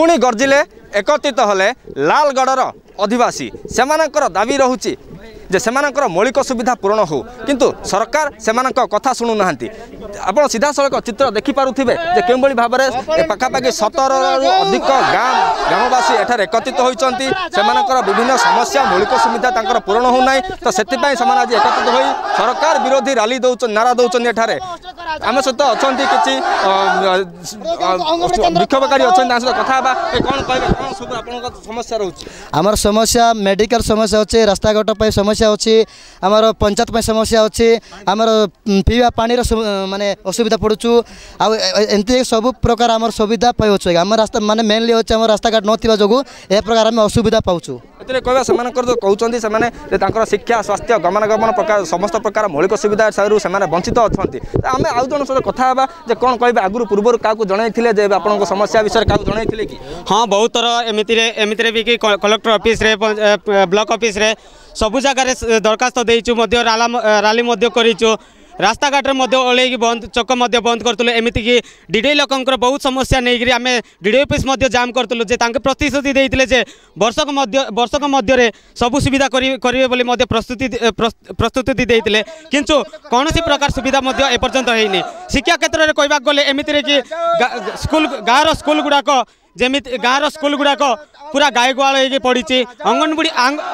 ପୁଣି ଗର୍ଜିଲେ ଏକତ୍ରିତ ହେଲେ ଲାଲଗଡ଼ର ଅଧିବାସୀ। ସେମାନଙ୍କର ଦାବି ରହୁଛି ଯେ ସେମାନଙ୍କର ମୌଳିକ ସୁବିଧା ପୂରଣ ହେଉ। କିନ୍ତୁ ସରକାର ସେମାନଙ୍କ କଥା ଶୁଣୁନାହାନ୍ତି। ଆପଣ ସିଧାସଳଖ ଚିତ୍ର ଦେଖିପାରୁଥିବେ ଯେ କେଉଁଭଳି ଭାବରେ ପାଖାପାଖି ସତରରୁ ଅଧିକ ଗାଁ ଗ୍ରାମବାସୀ ଏଠାରେ ଏକତ୍ରିତ ହୋଇଛନ୍ତି। ସେମାନଙ୍କର ବିଭିନ୍ନ ସମସ୍ୟା ମୌଳିକ ସୁବିଧା ତାଙ୍କର ପୂରଣ ହେଉନାହିଁ। ତ ସେଥିପାଇଁ ସେମାନେ ଆଜି ଏକତ୍ରିତ ହୋଇ ସରକାର ବିରୋଧୀ ରାଲି ଦେଉଛନ୍ତି ନାରା ଦେଉଛନ୍ତି ଏଠାରେ। वोभ कथा समस्या मेडिकल समस्या अब रास्ता समस्या अहिले आम पञ्चायत समस्या अहिले आम पिउँदा पाँच असुविधा पडुछु आउँदै सब प्रकार सुविधा पार्ने मेनली हौ रास्था नगु ए प्रकार असुविधा पाछु ଏଥିରେ କହିବା ସେମାନଙ୍କର ଯେଉଁ କହୁଛନ୍ତି ସେମାନେ ଯେ ତାଙ୍କର ଶିକ୍ଷା ସ୍ୱାସ୍ଥ୍ୟ ଗମନାଗମନ ପ୍ରକାର ସମସ୍ତ ପ୍ରକାର ମୌଳିକ ସୁବିଧା ହିସାବରୁ ସେମାନେ ବଞ୍ଚିତ ଅଛନ୍ତି। ଆମେ ଆଉ ଜଣଙ୍କ ସହିତ କଥା ହେବା ଯେ କ'ଣ କହିବେ ଆଗରୁ ପୂର୍ବରୁ କାହାକୁ ଜଣାଇଥିଲେ ଯେ ଆପଣଙ୍କ ସମସ୍ୟା ବିଷୟରେ କାହାକୁ ଜଣାଇଥିଲେ କି? ହଁ ବହୁତ ଥର ଏମିତିରେ ଏମିତିରେ ବି କି କଲେକ୍ଟର ଅଫିସରେ ବ୍ଲକ ଅଫିସରେ ସବୁ ଜାଗାରେ ଦରଖାସ୍ତ ଦେଇଛୁ ମଧ୍ୟ ରାଲି ମଧ୍ୟ କରିଛୁ। রাস্তাঘাটের মধ্যে ওলাইকি বন্ধ চক মধ্যে বন্ধ করুলে এমিতিকি ডিডিআই লোকঙ্কর বহু সমস্যা নিয়ে আমি ডিডিআই অফিস মধ্যে জাম করুলু যে তাঁকে প্রতিশ্রুতি দিয়ে যে বর্ষক মধ্য বর্ষক মধ্যে সবু সুবিধা করবে বলে মধ্যে প্রস্তুতি প্রস্তুতি দিয়ে কিন্তু কৌশি প্রকার সুবিধা মধ্যে এপর্যন্ত হয়নি শিক্ষা ক্ষেত্রে কহবা গেলে এমিতিরে কি স্কুল গাঁর স্কুল গুড়াক যেমি গাঁর স্কুল গুড়াক পুরা গায়ে গুয়াল হয়ে পড়ছে অঙ্গনবাড়ি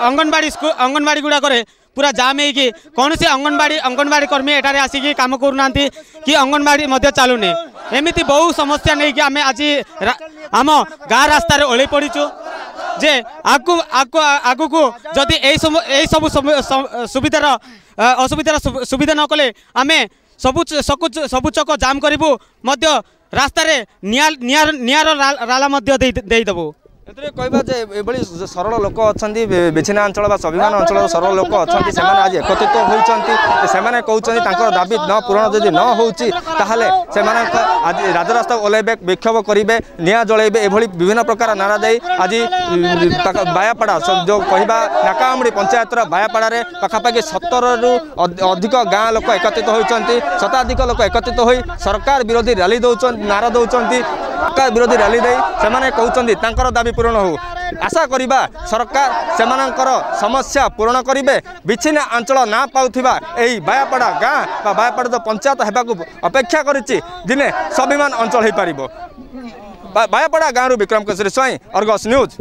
অঙ্গনবাড়ি স্কুল অঙ্গনবাড়ি গুড়াকরে ଆଙ୍ଗ- ଅଙ୍ଗନବାଡ଼ି ସ୍କୁଲ ଅଙ୍ଗନବାଡ଼ି ଗୁଡ଼ାକରେ ପୁରା ଜାମ୍ ହେଇକି କୌଣସି ଅଙ୍ଗନବାଡ଼ି ଅଙ୍ଗନବାଡ଼ି କର୍ମୀ ଏଠାରେ ଆସିକି କାମ କରୁନାହାନ୍ତି କି ଅଙ୍ଗନବାଡ଼ି ମଧ୍ୟ ଚାଲୁନି ଏମିତି ବହୁ ସମସ୍ୟା ନେଇକି ଆମେ ଆଜି ରା- ଆମ ଗାଁ ରାସ୍ତାରେ ଓହ୍ଲେଇ ପଡ଼ିଛୁ ଯେ ଆଗକୁ ଆଗକୁ ଆଗକୁ ଯଦି ଏଇ ସବୁ ଏଇ ସବୁ ସମ- ସ- ସୁବିଧାର ଅ, ଅସୁବିଧାର ସୁ- ସୁବିଧା ନ କଲେ ଆମେ ସବୁ ଚ- ସବୁ ଚ- ସବୁ ଚକ ଜାମ୍ କରିବୁ ମଧ୍ୟ ରାସ୍ତାରେ ନିଆଁ ନିଆଁ ନିଆଁର ରା- ରାଲା ମଧ୍ୟ ଦେଇ ଦେଇଦେବୁ ଏଥିରେ କହିବା ଯେ ଏଭଳି ସରଳ ଲୋକ ଅଛନ୍ତି ବି- ବିଛିନ୍ନା ଅଞ୍ଚଳ ବା ସ୍ୱାଭିମାନ ଅଞ୍ଚଳର ସରଳ ଲୋକ ଅଛନ୍ତି ସେମାନେ ଆଜି ଏକତ୍ରିତ ହୋଇଛନ୍ତି ସେମାନେ କହୁଛନ୍ତି ତାଙ୍କର ଦାବି ନ ପୂରଣ ଯଦି ନ ହେଉଛି ତାହେଲେ ସେମାନଙ୍କ ଆଜି ରାଜରାସ୍ତା ଓହ୍ଲାଇବେ ବିକ୍ଷୋଭ କରିବେ ନିଆଁ ଜଳାଇବେ ଏଭଳି ବିଭିନ୍ନ ପ୍ରକାର ନାରା ଦେଇ ଆଜି ବାୟାପାଡ଼ା ଯେଉଁ କହିବା ନାକାମୁଡ଼ି ପଞ୍ଚାୟତର ବାୟାପାଡ଼ାରେ ପାଖାପାଖି ସତରରୁ ଅଧ- ଅଧିକ ଗାଁ ଲୋକ ଏକତ୍ରିତ ହୋଇଛନ୍ତି ଶତାଧିକ ଲୋକ ଏକତ୍ରିତ ହୋଇ ସରକାର ବିରୋଧୀ ରାଲି ଦେଉଛନ୍ତି ନାରା ଦେଉଛନ୍ତି ସରକାର ବିରୋଧୀ ରାଲି ଦେଇ ସେମାନେ କହୁଛନ୍ତି ତାଙ୍କର ଦାବି ପୂରଣ ହେଉ। ଆଶା କରିବା ସରକାର ସେମାନଙ୍କର ସମସ୍ୟା ପୂରଣ କରିବେ। ବିଚ୍ଛିନ୍ନ ଅଞ୍ଚଳ ନାଁ ପାଉଥିବା ଏହି ବାୟାପାଡ଼ା ଗାଁ ବା ବାୟାପାଡ଼ା ପଞ୍ଚାୟତ ହେବାକୁ ଅପେକ୍ଷା କରିଛି ଦିନେ ସ୍ୱାଭିମାନ ଅଞ୍ଚଳ ହୋଇପାରିବ। ବାୟାପାଡ଼ା ଗାଁରୁ ବିକ୍ରମ କେଶରୀ ସ୍ୱାଇଁ ଅର୍ଗସ୍ ନ୍ୟୁଜ୍।